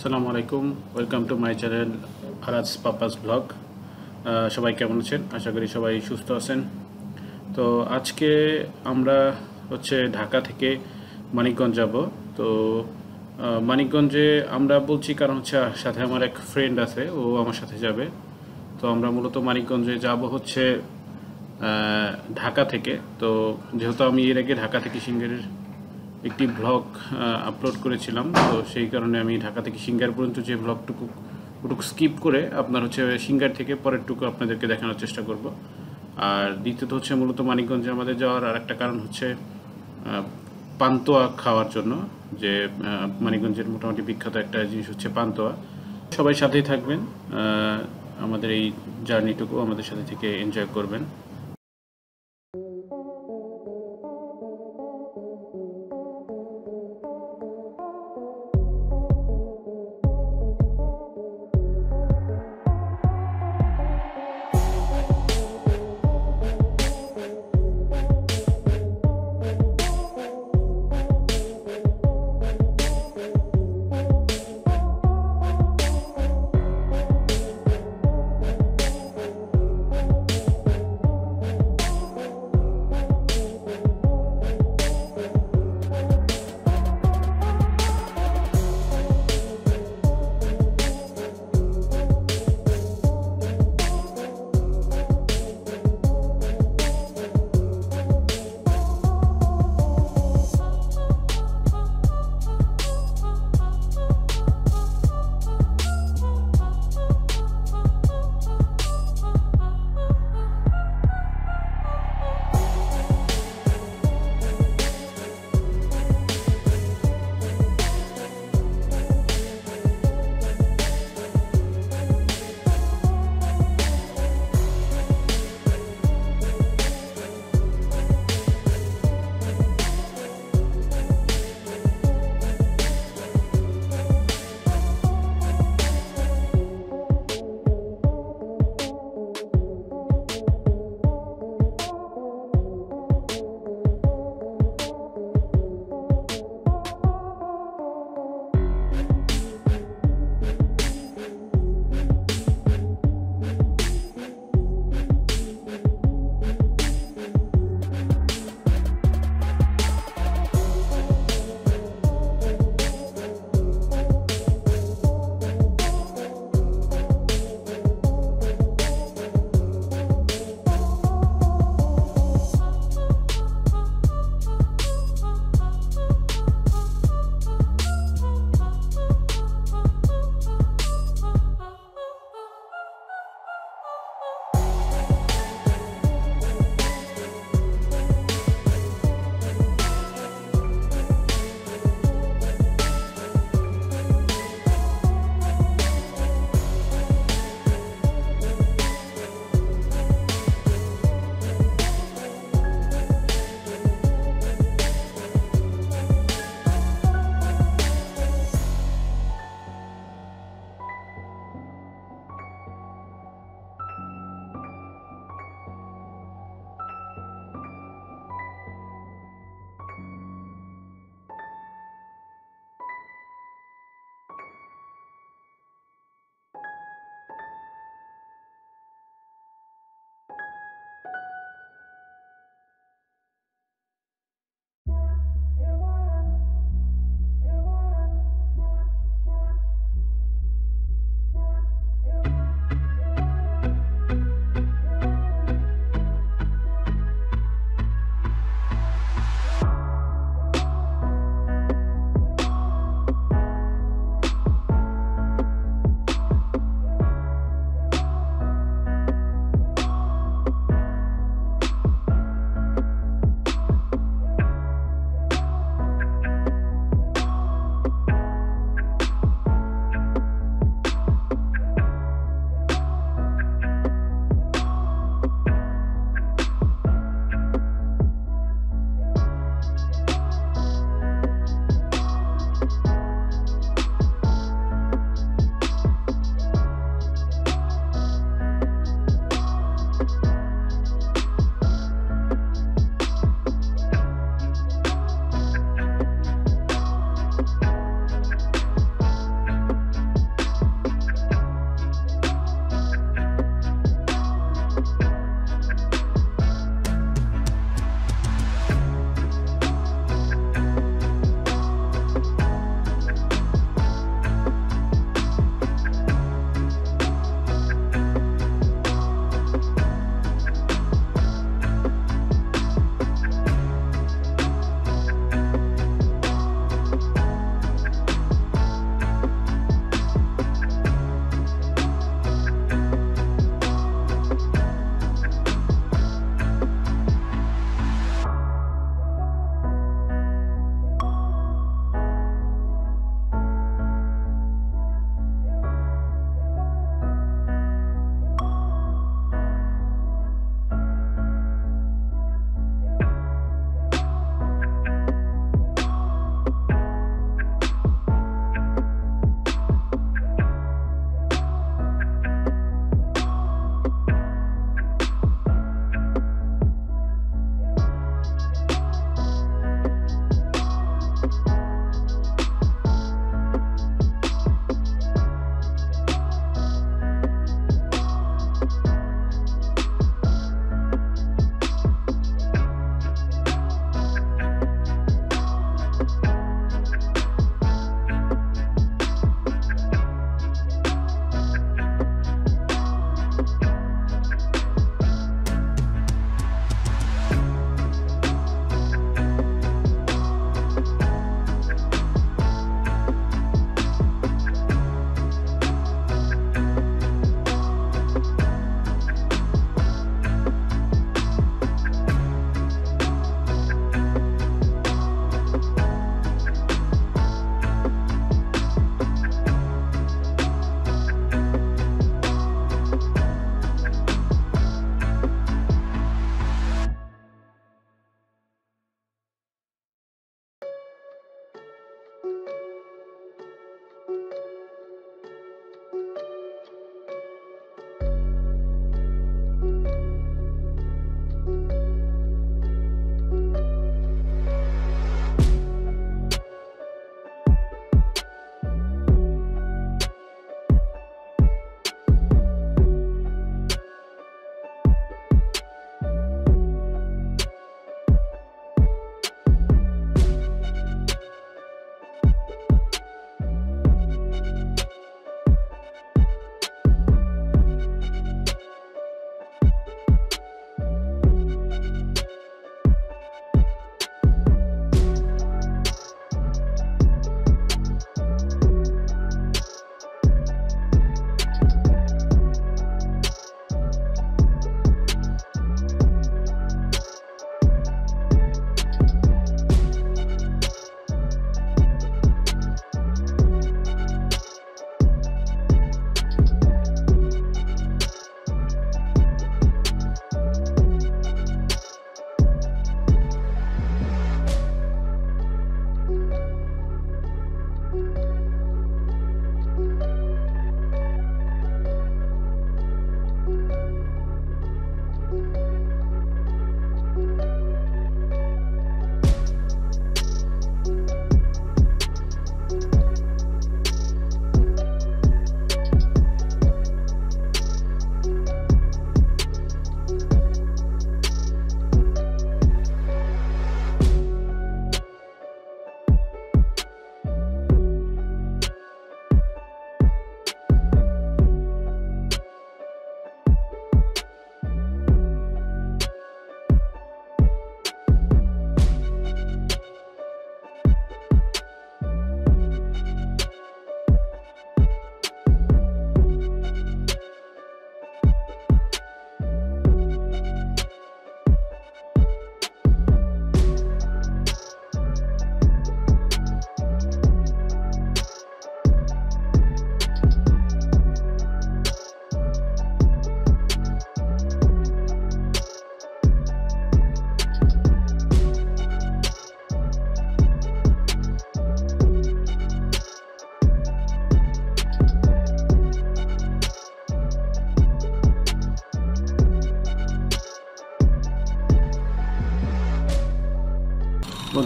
আসসালামু আলাইকুম welcome to my channel Araj papa's blog সবাই কেমন আছেন? আশা করি সবাই সুস্থ আছেন। তো আজকে আমরা হচ্ছে ঢাকা থেকে মানিকগঞ্জ যাব। তো মানিকগঞ্জে আমরা বলছি কারণ হচ্ছে সাথে আমার এক ফ্রেন্ড আছে, ও আমার সাথে যাবে। তো আমরা মূলত মানিকগঞ্জে যাব হচ্ছে ঢাকা থেকে। তো যেহেতু আমি এর আগে ঢাকা থেকে সিঙ্গারের একটি ব্লগ আপলোড করেছিলাম। তো সেই কারণে আমি ঢাকা থেকে সিঙ্গার পর্যন্ত যে ব্লগটুকু ওটুকু স্কিপ করে আপনার হচ্ছে সিঙ্গার থেকে পরেরটুকু আপনাদেরকে দেখানোর চেষ্টা করব। আর দ্বিতীয়ত হচ্ছে মূলত মানিকগঞ্জে আমাদের যাওয়ার আর একটা কারণ হচ্ছে পান্তোয়া খাওয়ার জন্য, যে মানিকগঞ্জের মোটামুটি বিখ্যাত একটা জিনিস হচ্ছে পান্তোয়া। সবাই সাথেই থাকবেন আমাদের এই জার্নিটুকু আমাদের সাথে থেকে এনজয় করবেন।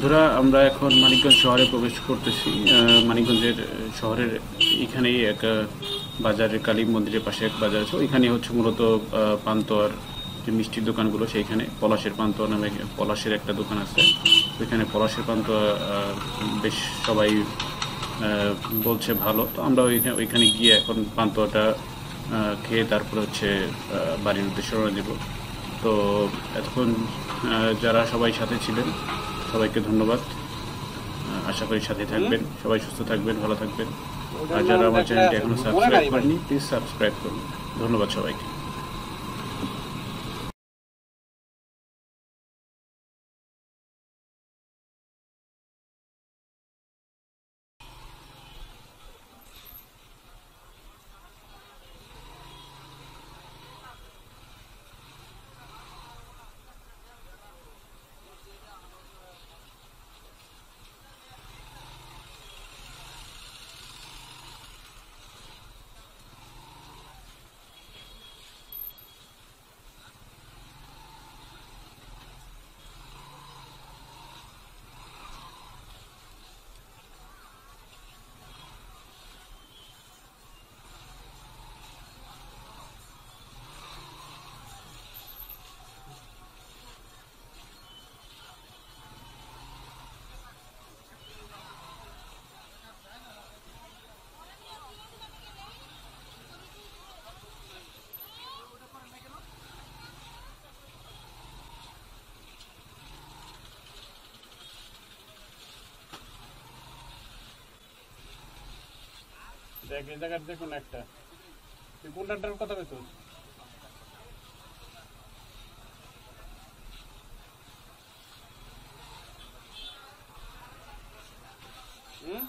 বন্ধুরা আমরা এখন মানিকগঞ্জ শহরে প্রবেশ করতেছি। মানিকগঞ্জের শহরের এখানেই এক বাজারের কালী মন্দিরের পাশে এক বাজার আছে। ওইখানে হচ্ছে মূলত আহ, পান্তোয়ার যে মিষ্টির দোকানগুলো সেইখানে পলাশের পান্তোয়া নামে পলাশের একটা দোকান আছে। ওইখানে পলাশের পান্তোয়া বেশ সবাই বলছে ভালো। তো আমরা ওইখানে ওইখানে গিয়ে এখন পান্তোয়াটা খেয়ে তারপরে হচ্ছে বাড়ির উদ্দেশ্যে রওনা দেব। তো এতক্ষণ যারা সবাই সাথে ছিলেন সবাইকে ধন্যবাদ। আশা করি সাথে থাকবেন সবাই সুস্থ থাকবেন ভালো থাকবেন। আর যারা আমার চ্যানেলটি এখনও সাবস্ক্রাইব করেনি প্লিজ সাবস্ক্রাইব করুন। ধন্যবাদ সবাইকে। দেখ এই জায়গায় দেখুন একটা। তুই কোনটার কথা বলছিস হুম?